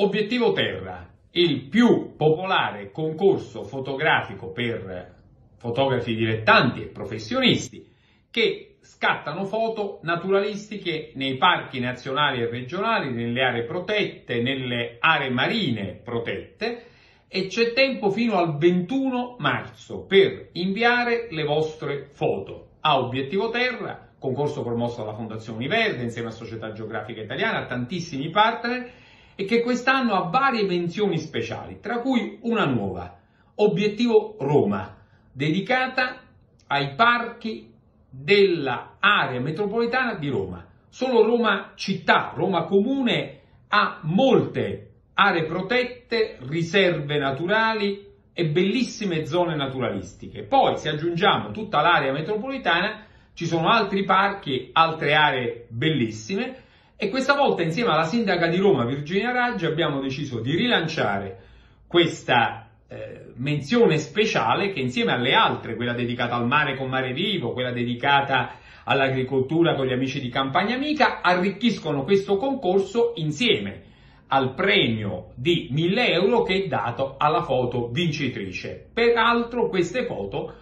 Obiettivo Terra, il più popolare concorso fotografico per fotografi dilettanti e professionisti che scattano foto naturalistiche nei parchi nazionali e regionali, nelle aree protette, nelle aree marine protette e c'è tempo fino al 21 marzo per inviare le vostre foto. A Obiettivo Terra, concorso promosso dalla Fondazione Univerde insieme a Società Geografica Italiana, a tantissimi partner e che quest'anno ha varie menzioni speciali, tra cui una nuova, Obiettivo Roma, dedicata ai parchi dell'area metropolitana di Roma. Solo Roma città, Roma comune ha molte aree protette, riserve naturali e bellissime zone naturalistiche. Poi se aggiungiamo tutta l'area metropolitana ci sono altri parchi, altre aree bellissime e questa volta insieme alla sindaca di Roma Virginia Raggi abbiamo deciso di rilanciare questa eh, menzione speciale che insieme alle altre, quella dedicata al mare con Mare Vivo, quella dedicata all'agricoltura con gli amici di Campagna Amica, arricchiscono questo concorso insieme al premio di 1000 euro che è dato alla foto vincitrice. Peraltro queste foto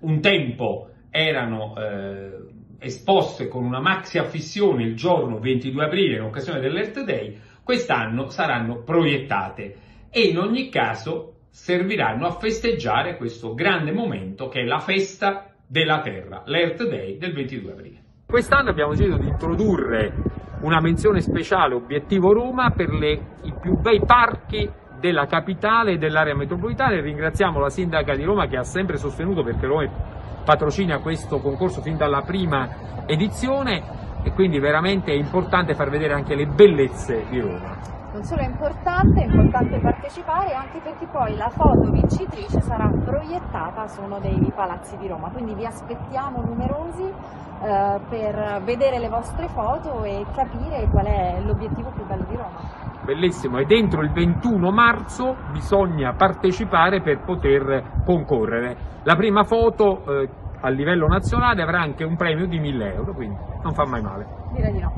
un tempo erano eh, esposte con una maxi affissione il giorno 22 aprile in occasione dell'Earth Day, quest'anno saranno proiettate e in ogni caso serviranno a festeggiare questo grande momento che è la festa della Terra, l'Earth Day del 22 aprile. Quest'anno abbiamo deciso di introdurre una menzione speciale Obiettivo Roma per le, i più bei parchi della capitale e dell'area metropolitana e ringraziamo la sindaca di Roma che ha sempre sostenuto perché Roma patrocina questo concorso fin dalla prima edizione e quindi veramente è importante far vedere anche le bellezze di Roma. Non solo è importante, è importante partecipare anche perché poi la foto vincitrice sarà proiettata su uno dei palazzi di Roma, quindi vi aspettiamo numerosi eh, per vedere le vostre foto e capire qual è l'obiettivo più bello di Roma. Bellissimo, e dentro il 21 marzo bisogna partecipare per poter concorrere. La prima foto eh, a livello nazionale avrà anche un premio di 1000 euro, quindi non fa mai male. Direi di no.